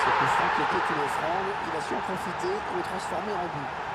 Ce coup franc qui était une offrande, il a su en profiter et le transformer en but.